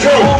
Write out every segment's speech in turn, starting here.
control.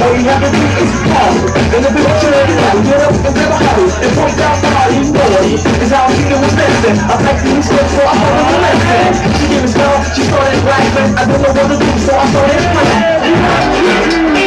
All you have to do is pause And if you want your head down, get up and grab a hose And point down body, you know it Cause I don't think it was missing I packed these steps so I followed the lesson She gave me smell, she started laughing. I don't know what to do so I started laughing